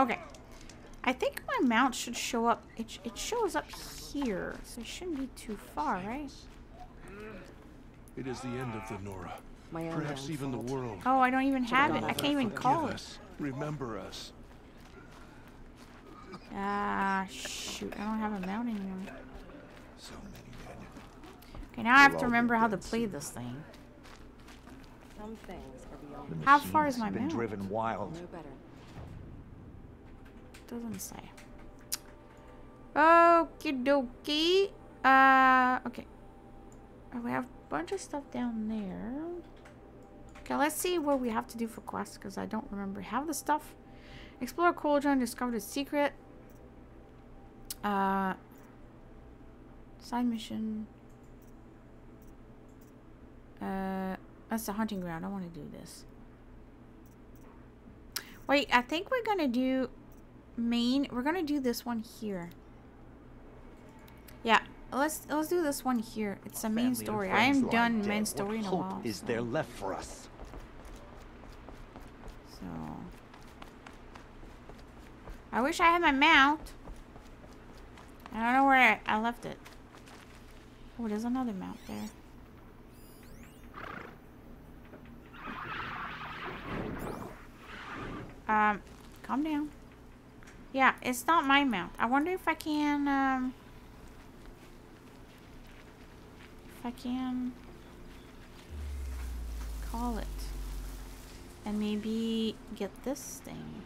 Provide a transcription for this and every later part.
Okay. I think my mount should show up. It, it shows up here, so it shouldn't be too far, right? It is the end of the Nora. My own Perhaps damn even the world. Oh, I don't even have it. I can't even Forgive call it. us. Remember us. Ah, shoot. I don't have a mount anymore. So many dead. Okay, now I have to remember how to play soon. this thing. Some things are beyond How far is my have been mount? driven wild. no better. Doesn't say. Okie dokie. Uh, okay. Oh, we have a bunch of stuff down there. Okay, let's see what we have to do for quests because I don't remember. Have the stuff. Explore Cauldron, discover the secret. Uh, side mission. Uh, that's the hunting ground. I want to do this. Wait, I think we're gonna do main. We're gonna do this one here. Yeah, let's let's do this one here. It's a main story. I am done main What story in a hope while. is so- there left for us? So I wish I had my mount. I don't know where I, I left it. Oh, there's another mount there. Um, calm down. Yeah, it's not my mount. I wonder if I can, um... If I can... Call it. And maybe get this thing.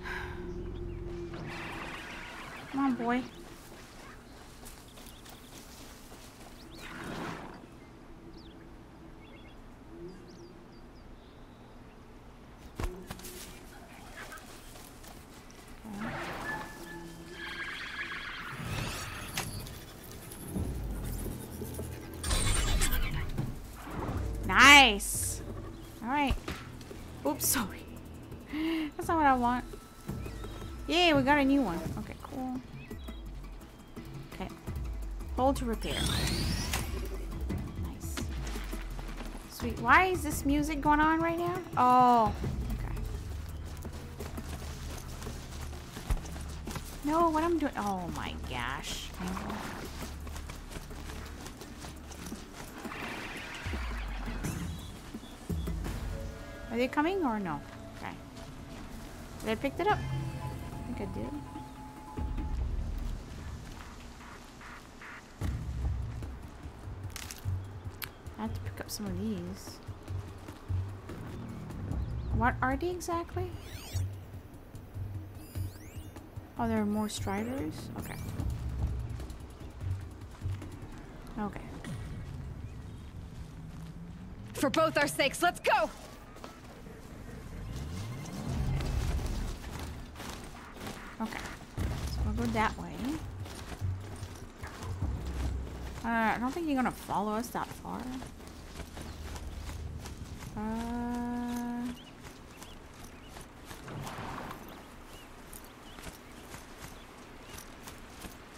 Come on, boy. Oops, sorry. That's not what I want. Yay, we got a new one. Okay, cool. Okay. Hold to repair. Nice. Sweet. Why is this music going on right now? Oh. Okay. No, what I'm doing. Oh my gosh. Are they coming or no? Okay. Did I pick it up? I think I did. I have to pick up some of these. What are they exactly? Oh, there are more striders? Okay. Okay. For both our sakes, let's go! Okay. So we'll go that way. Uh, I don't think you're gonna follow us that far. Uh...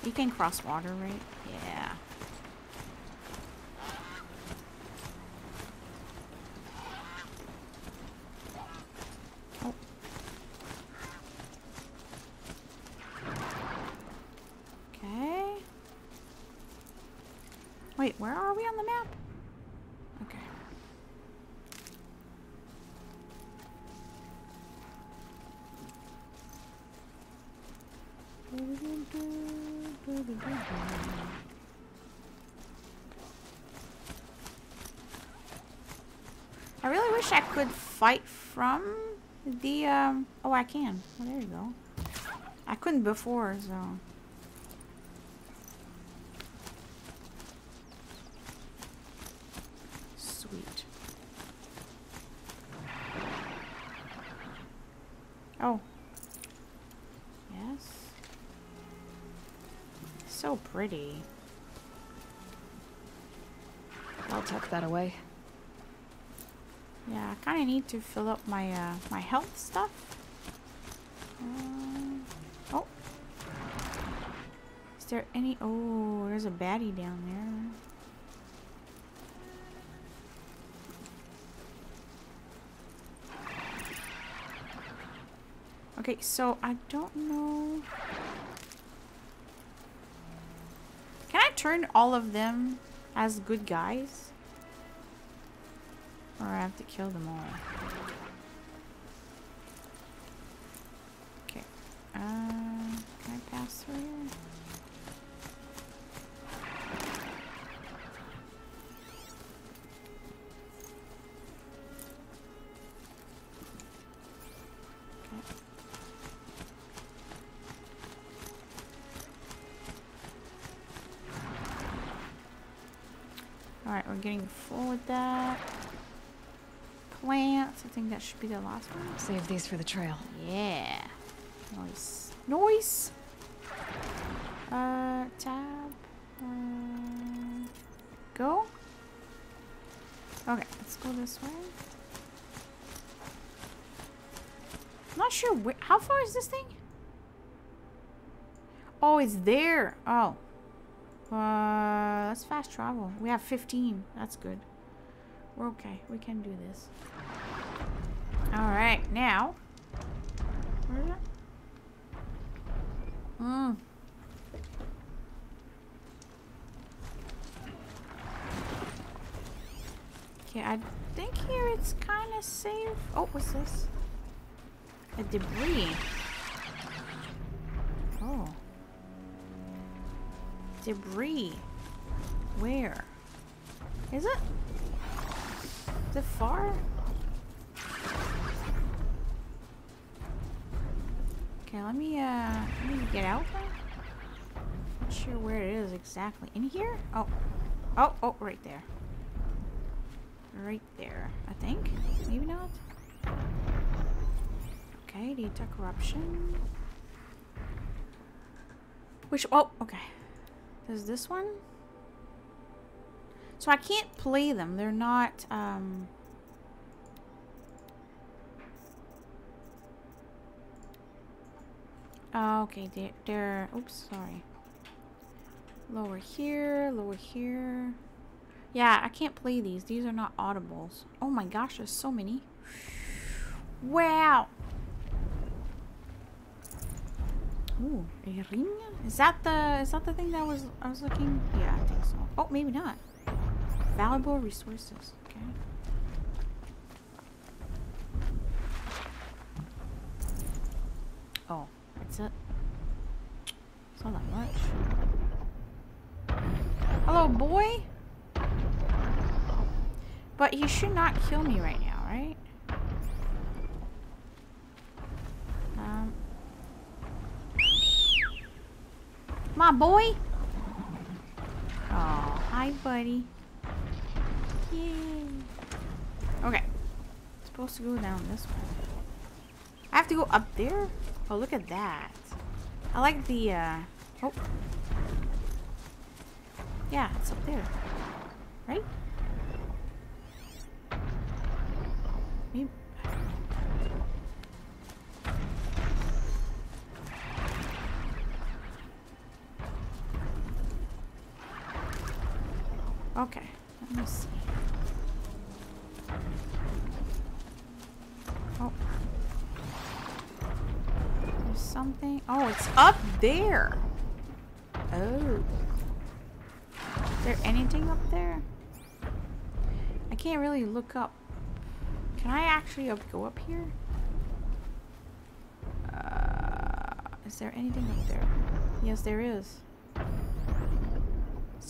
You can cross water, right? Yeah. Oh. Okay. Wait, where are we on the map? Okay. I really wish I could fight from the, um, oh, I can. Oh, there you go. I couldn't before, so. Sweet. Oh. Yes. So pretty. I'll tuck that away. Yeah, I kind of need to fill up my uh, my health stuff. Um, oh, is there any... Oh, there's a baddie down there. Okay, so I don't know... Can I turn all of them as good guys? Or I have to kill them all? Okay. Uh, can I pass through here? Getting full with that. Plants. I think that should be the last one. Save these for the trail. Yeah. Nice. Noise. Uh, tab. Uh, go. Okay, let's go this way. I'm not sure where. How far is this thing? Oh, it's there. Oh. Uh, let's fast travel. We have 15. That's good. We're okay. We can do this. Alright, now. Where is? Hmm. Okay, I think here it's kind of safe. Oh, what's this? A debris. Oh. Debris. Where? Is it? Is it far? Okay, let me, uh, let me get out there. Not sure where it is exactly. In here? Oh. Oh, oh, right there. Right there, I think. Maybe not. Okay, data corruption. Which, oh, okay. There's this one. So I can't play them. They're not, um... Oh, okay, they're, they're, oops, sorry. Lower here, lower here. Yeah, I can't play these. These are not audibles. Oh my gosh, there's so many. Wow. Ooh, a ring? Is that the is that the thing that was I was looking? Yeah, I think so. Oh, maybe not. Valuable resources. Okay. Oh, that's it. It's not that much. Hello, boy. But he should not kill me right now, right? Um. Boy. Oh, hi, buddy. Yay. Okay. Supposed to go down this way. I have to go up there? Oh, look at that. I like the, uh... Oh. Yeah, it's up there. Right? Okay, let me see. Oh. There's something. Oh, it's up there. Oh. Is there anything up there? I can't really look up. Can I actually up, go up here? Uh, is there anything up there? Yes, there is.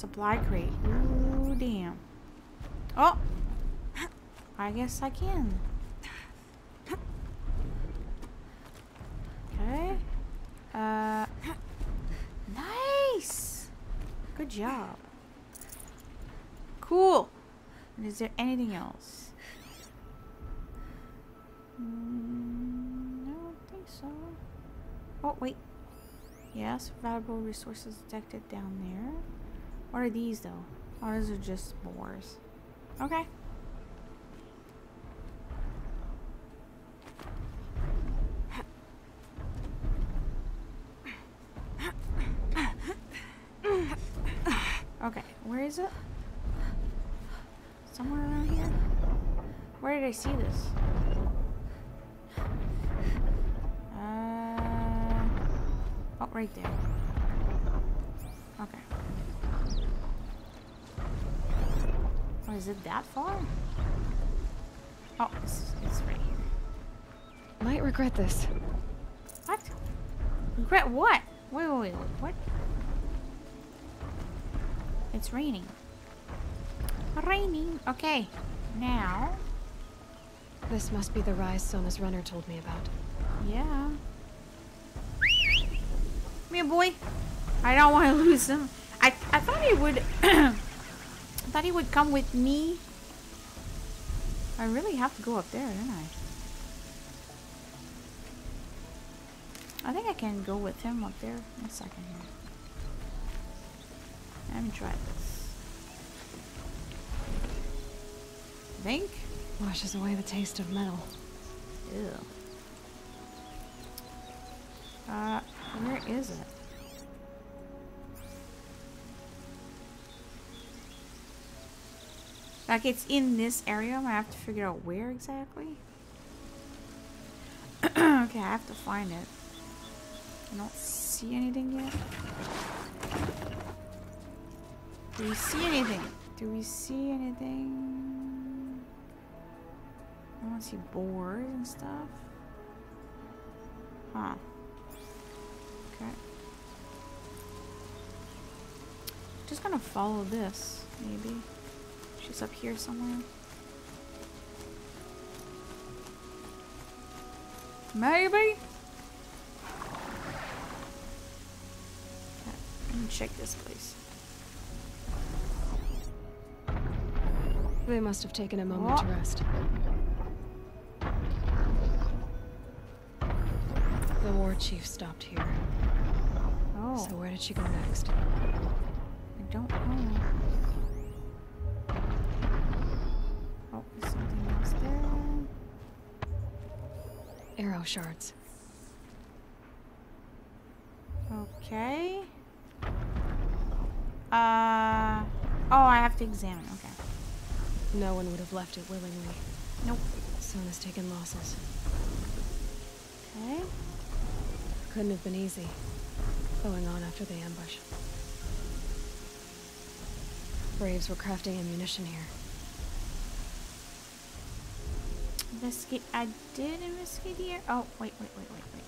Supply crate. Ooh, damn. Oh! I guess I can. Okay. Uh. Nice! Good job. Cool. And is there anything else? Mm, I don't think so. Oh, wait. Yes, valuable resources detected down there. What are these, though? Or those are just spores. Okay. Okay, where is it? Somewhere around here? Where did I see this? Uh, oh, right there. Okay. Oh, is it that far? Oh, it's, it's right here. Might regret this. What? Regret what? Wait, wait, wait, what? It's raining. Raining. Okay. Now. This must be the rise Sona's runner told me about. Yeah. Come here, boy. I don't want to lose him. I I thought he would. I thought he would come with me. I really have to go up there, don't I? I think I can go with him up there. One second here. Let me try this. I think. Washes away the taste of metal. Ew. Uh, where is it? Like it's in this area, I have to figure out where exactly. okay, I have to find it. I don't see anything yet. Do we see anything? Do we see anything? I want to see boars and stuff. Huh. Okay. Just gonna follow this, maybe. Up here somewhere. Maybe? Let me check this place. They must have taken a moment to Oh. rest. The war chief stopped here. Oh, So where did she go next? I don't know. There. Shards. Okay. Uh. Oh, I have to examine. Okay. No one would have left it willingly. Nope. Sona's taken losses. Okay. Couldn't have been easy. Going on after the ambush. Braves were crafting ammunition here. Investigate. I did investigate the area. Oh, wait, wait, wait, wait, wait.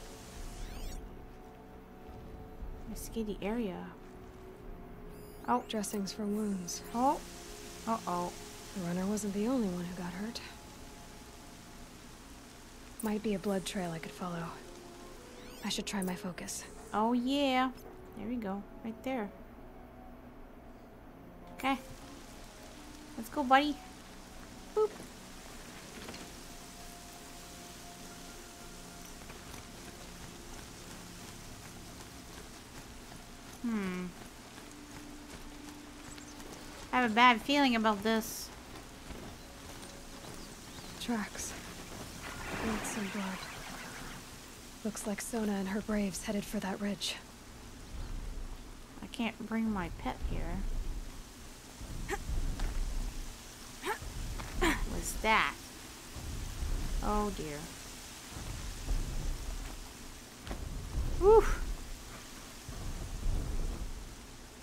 Investigate the area. Oh, Dressings for wounds. oh, uh oh. The runner wasn't the only one who got hurt. Might be a blood trail I could follow. I should try my focus. Oh, yeah. There we go. Right there. Okay. Let's go, buddy. Boop. Hmm. I have a bad feeling about this. Tracks. Blood and blood. Looks like Sona and her braves headed for that ridge. I can't bring my pet here. Was that? Oh dear. Whew.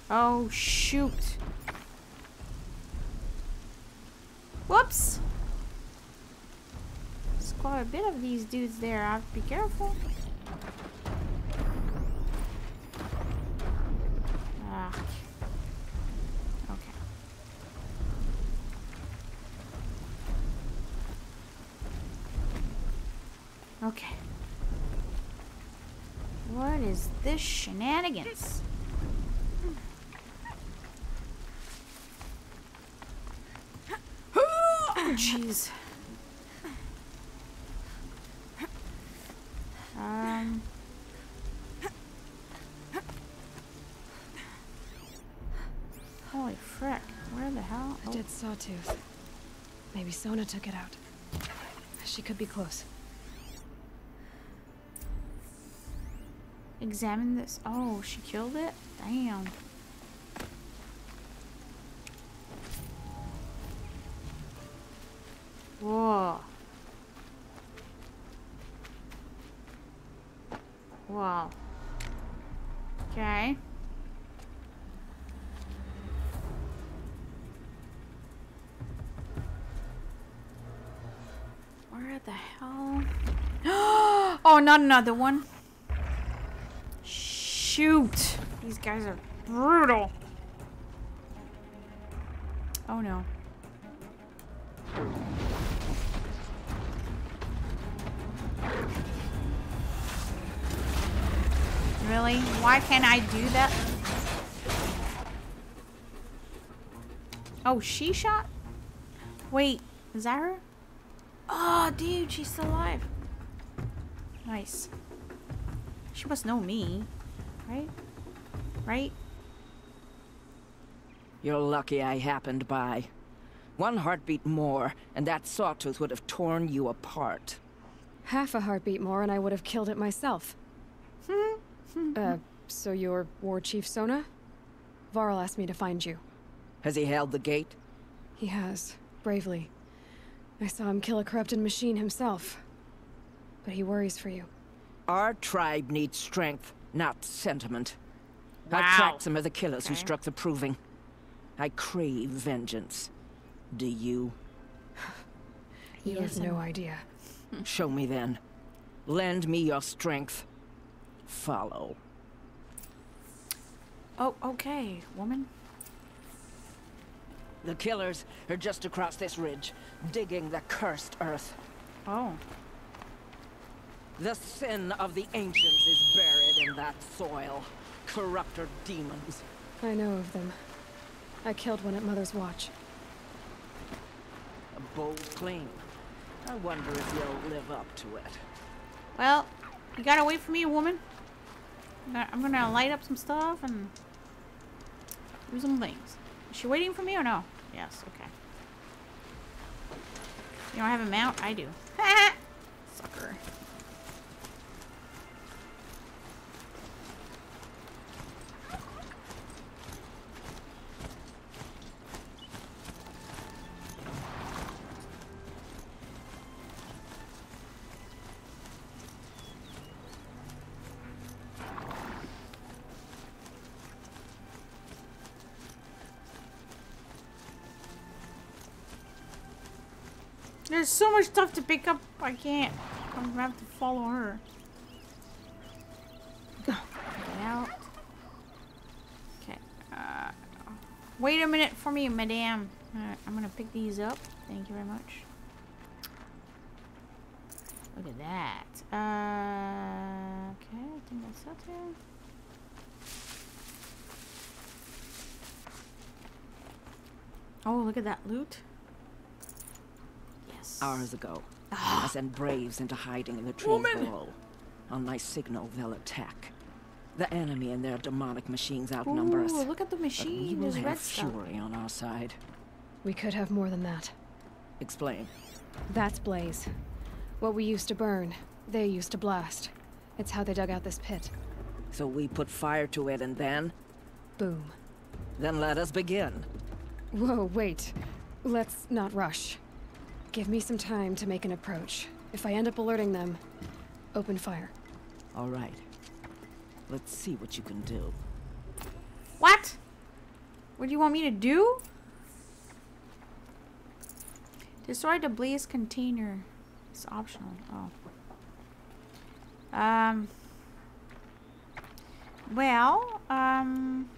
Oh shoot. Whoops. There's quite a bit of these dudes there. I have to be careful. Ah. Okay. Okay. What is this shenanigans? Oh, Jeez. Um. Holy frick. Where the hell? A Oh, dead sawtooth. Maybe Sona took it out. She could be close. examine this. Oh, she killed it? Damn. Okay. Where the hell? oh, not another one. Shoot. These guys are brutal. Oh no. Really? Why can't I do that? Oh, she shot? Wait, is that her? Oh, dude, she's still alive. Nice. She must know me, right? Right? You're lucky I happened by. One heartbeat more, and that sawtooth would have torn you apart. Half a heartbeat more and I would have killed it myself. Hmm? Uh, so you're War Chief Sona? Varl asked me to find you. Has he held the gate? He has, bravely. I saw him kill a corrupted machine himself. But he worries for you. Our tribe needs strength, not sentiment. Wow. I've tracked some of the killers who struck the Proving. I crave vengeance. Do you? You have no idea. Show me then. Lend me your strength. Follow. Oh, okay, woman. The killers are just across this ridge, digging the cursed earth. Oh. The sin of the ancients is buried in that soil. Corrupter demons. I know of them. I killed one at Mother's Watch. A bold claim. I wonder if you'll live up to it. Well, you gotta wait for me, woman. I'm gonna, light up some stuff and do some things. Is she waiting for me or no? Yes, okay. You don't have a mount? I do. Sucker. There's so much stuff to pick up. I can't. I'm gonna have to follow her. Go. Get out. Okay. Uh, wait a minute for me, madame. Alright, I'm gonna pick these up. Thank you very much. Look at that. Uh, okay, I think that's. Oh, look at that loot. Yes. Hours ago, ah. I sent Braves into hiding in the trees Woman! below. On my signal, they'll attack. The enemy and their demonic machines outnumber us. Look at the But we will There's red have stuff. fury on our side. We could have more than that. Explain. That's Blaze. What we used to burn, they used to blast. It's how they dug out this pit. So we put fire to it and then? Boom. Then let us begin. Whoa, wait. Let's not rush. Give me some time to make an approach. If I end up alerting them, open fire. All right. Let's see what you can do. What? What do you want me to do? Destroy the blaze container. It's optional. Oh. Um. Well, um.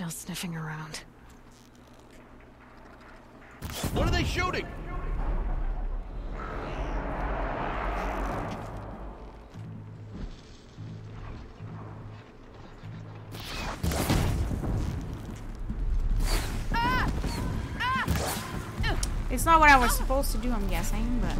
Still sniffing around. What are they shooting? It's not what I was supposed to do, I'm guessing, but.